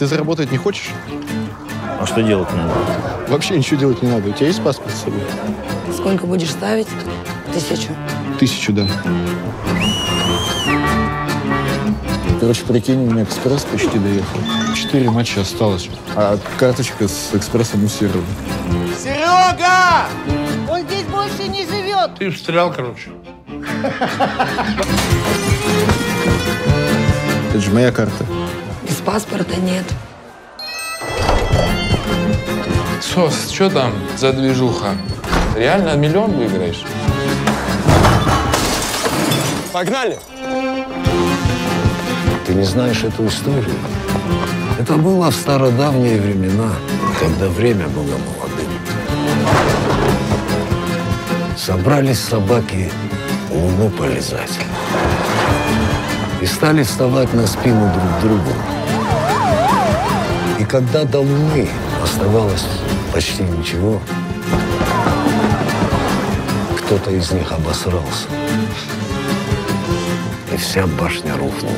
Ты заработать не хочешь? А что делать надо? Вообще ничего делать не надо. У тебя есть паспорт с собой? Сколько будешь ставить? Тысячу. Тысячу, да. Короче, прикинь, у меня экспресс почти доехал. Четыре матча осталось. А карточка с экспрессом усирована. Серега! Он здесь больше не живет. Ты встрял, короче. Это же моя карта. Паспорта нет. Сос, что там за движуха? Реально миллион выиграешь? Погнали! Ты не знаешь эту историю? Это было в стародавние времена, когда время было молодым. Собрались собаки луну полезать. И стали вставать на спину друг другу. Когда до луны оставалось почти ничего, кто-то из них обосрался. И вся башня рухнула.